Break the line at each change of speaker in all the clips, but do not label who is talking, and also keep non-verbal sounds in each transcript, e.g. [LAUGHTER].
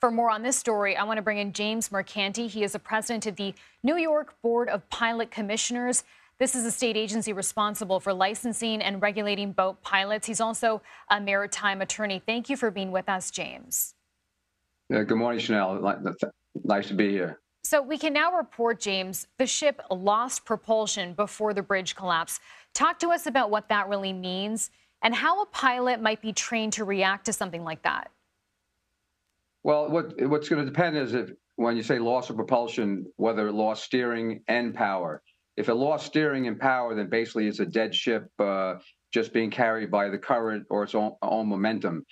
For more on this story, I want to bring in James Mercante. He is the president of the New York Board of Pilot Commissioners. This is a state agency responsible for licensing and regulating boat pilots. He's also a maritime attorney. Thank you for being with us, James.
Yeah, good morning, Chanel. Nice to be here.
So we can now report, James, the ship lost propulsion before the bridge collapse. Talk to us about what that really means and how a pilot might be trained to react to something like that.
Well, what what's going to depend is if when you say loss of propulsion, whether it lost steering and power. If it lost steering and power, then basically it's a dead ship uh, just being carried by the current or its own, own momentum.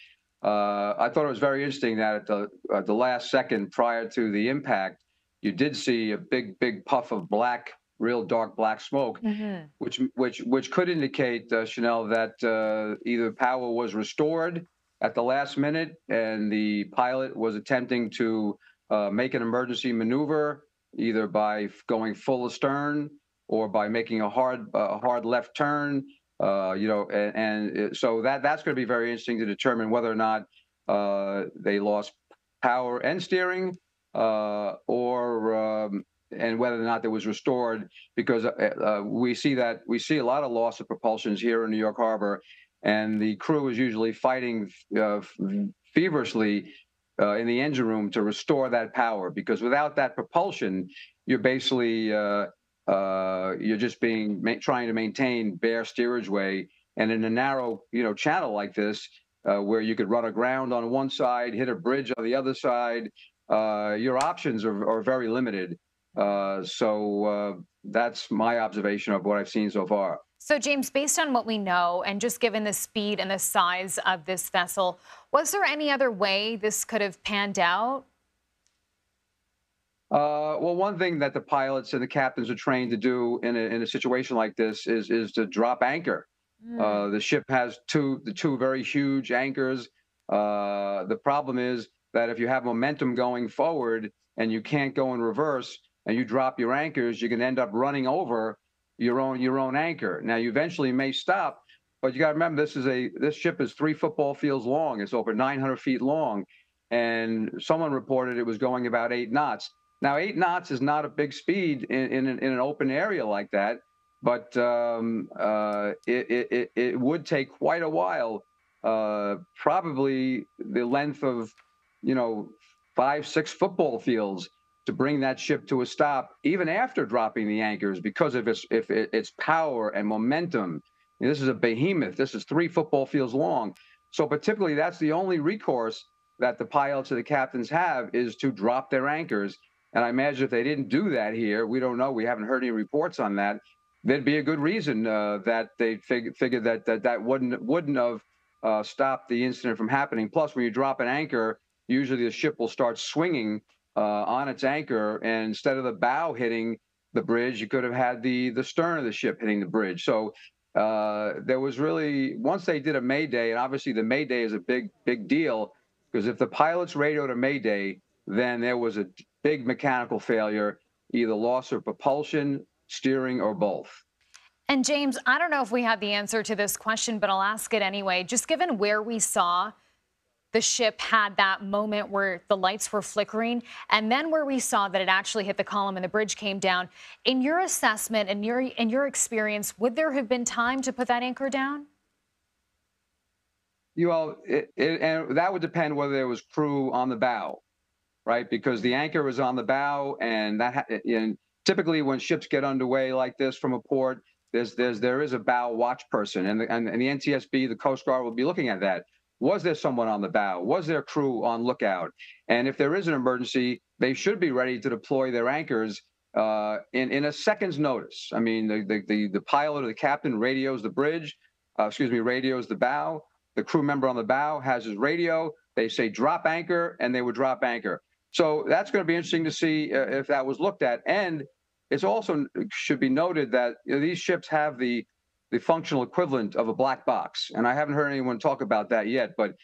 Uh, I thought it was very interesting that at the, at the last second prior to the impact, you did see a big, big puff of black, real dark black smoke, mm-hmm. which which which could indicate, uh, Chanel, that uh, either power was restored at the last minute and the pilot was attempting to uh, make an emergency maneuver, either by going full astern or by making a hard hard left turn. Uh, you know, and, and, so that that's going to be very interesting to determine whether or not uh, they lost power and steering uh, or um, and whether or not it was restored because uh, we see that we see a lot of loss of propulsions here in New York Harbor, and the crew is usually fighting uh, feverishly uh, in the engine room to restore that power because without that propulsion, you're basically uh, uh, you're just being trying to maintain bare steerage way, and in a narrow you know channel like this. where you could run aground on one side, hit a bridge on the other side, uh, your options are, are very limited. Uh, so uh, that's my observation of what I've seen so far.
So, James, based on what we know, and just given the speed and the size of this vessel, was there any other way this could have panned out?
Uh, well, one thing that the pilots and the captains are trained to do in a, in a situation like this is is to drop anchor. Mm. Uh, the ship has two the two very huge anchors. Uh, the problem is that if you have momentum going forward and you can't go in reverse and you drop your anchors, you can end up running over your own your own anchor. Now you eventually may stop, but you got to remember this is a this ship is three football fields long. It's over 900 feet long, and someone reported it was going about eight knots. Now eight knots is not a big speed in in, in an open area like that, but um, uh, it, it it would take quite a while, uh, probably the length of you know, five, six football fields to bring that ship to a stop, even after dropping the anchors, because of its if it, its power and momentum. this is a behemoth. This is three football fields long. So, particularly, that's the only recourse that the pilots or the captains have is to drop their anchors. And I imagine if they didn't do that here, we don't know. We haven't heard any reports on that. There'd be a good reason uh, that they fig- figured that that that wouldn't wouldn't have uh, stopped the incident from happening. Plus, when you drop an anchor, usually the ship will start swinging uh, on its anchor, and instead of the bow hitting the bridge, you could have had the the stern of the ship hitting the bridge. So uh, there was really once they did a mayday, and obviously the mayday is a big big deal because if the pilots radioed a mayday, then there was a big mechanical failure, either loss of propulsion, steering, or both.
And James, I don't know if we have the answer to this question, but I'll ask it anyway. Just given where we saw the ship had that moment where the lights were flickering. And then where we saw that it actually hit the column and the bridge came down. In your assessment and your in your experience would there have been time to put that anchor down?
You all it, it, and that would depend whether there was crew on the bow right? Because the anchor was on the bow and that and typically when ships get underway like this from a port there's there's there is a bow watch person and the, and, and the ntsb the coast guard will be looking at that was there someone on the bow? Was there crew on lookout? And if there is an emergency, they should be ready to deploy their anchors uh, in in a second's notice. I mean, the the the, the pilot or the captain radios the bridge, uh, excuse me, radios the bow. The crew member on the bow has his radio. They say drop anchor, and they would drop anchor. So that's going to be interesting to see uh, if that was looked at. And it's also should be noted that you know, these ships have the the functional equivalent of a black box. And I haven't heard anyone talk about that yet, but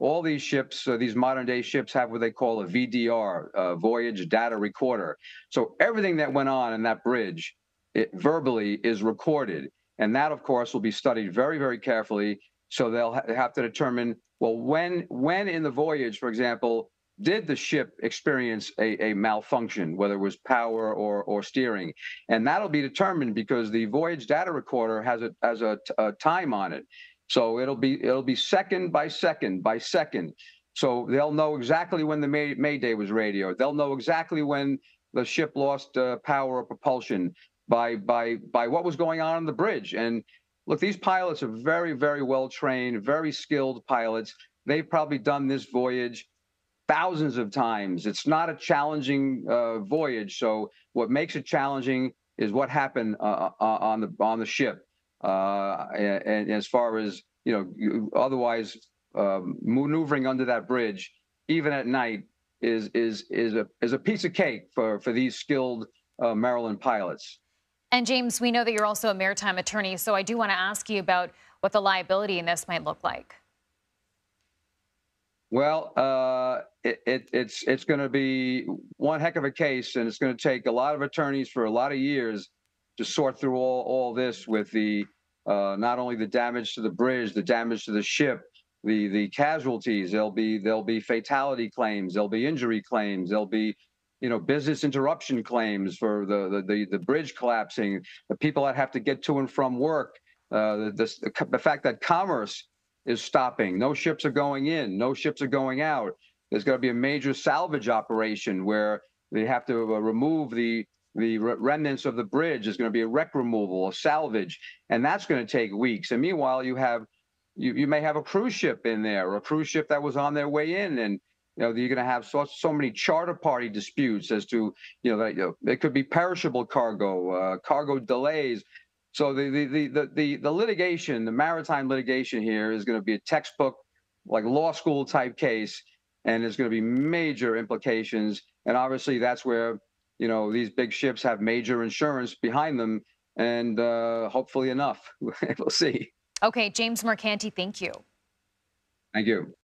all these ships, uh, these modern day ships, have what they call a VDR, a voyage data recorder. So everything that went on in that bridge, it verbally is recorded. And that, of course, will be studied very, very carefully. So they'll ha- have to determine well, when when in the voyage, for example, did the ship experience a, a malfunction, whether it was power or, or steering? And that'll be determined because the voyage data recorder has a has a, a time on it. So it'll be it'll be second by second by second. So they'll know exactly when the May, Mayday was radioed. They'll know exactly when the ship lost uh, power or propulsion by by by what was going on on the bridge. And look, these pilots are very very well trained, very skilled pilots. They've probably done this voyage thousands of times. It's not a challenging uh, voyage. So what makes it challenging is what happened uh, uh on the on the ship. Uh, and, and, as far as you know, otherwise um, maneuvering under that bridge, even at night, is is is a is a piece of cake for for these skilled uh, Maryland pilots.
And James, we know that you're also a maritime attorney, so I do want to ask you about what the liability in this might look like.
Well, uh, it, it, it's it's going to be one heck of a case, and it's going to take a lot of attorneys for a lot of years to sort through all all this with the uh, not only the damage to the bridge, the damage to the ship, the the casualties. There'll be there'll be fatality claims. There'll be injury claims. There'll be you know business interruption claims for the the the, the bridge collapsing. The people that have to get to and from work. Uh, the, the the fact that commerce is stopping. No ships are going in. No ships are going out. There's going to be a major salvage operation where they have to uh, remove the the remnants of the bridge. There's going to be a wreck removal, a salvage, and that's going to take weeks. And meanwhile, you have you, you may have a cruise ship in there, a cruise ship that was on their way in, and you know you're going to have so so many charter party disputes as to you know that you know, it could be perishable cargo, uh, cargo delays. So the, the the the the litigation, the maritime litigation here is going to be a textbook, like law school type case, and there's going to be major implications. And obviously, that's where you know these big ships have major insurance behind them, and uh, hopefully enough. [LAUGHS] we'll see.
Okay, James Mercante, thank you.
Thank you.